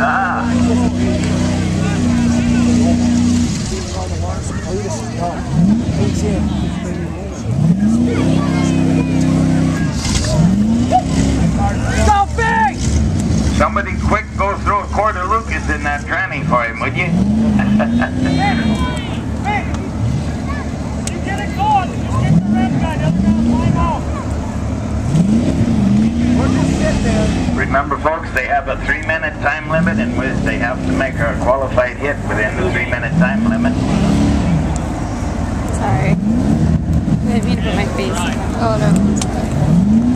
Ah. Go big! Somebody quick go throw a quarter Lucas in that tranny for him, would you? Remember, folks, they have a three-minute time limit in which they have to make a qualified hit within the three-minute time limit. Sorry. I didn't mean to put my face. Oh no.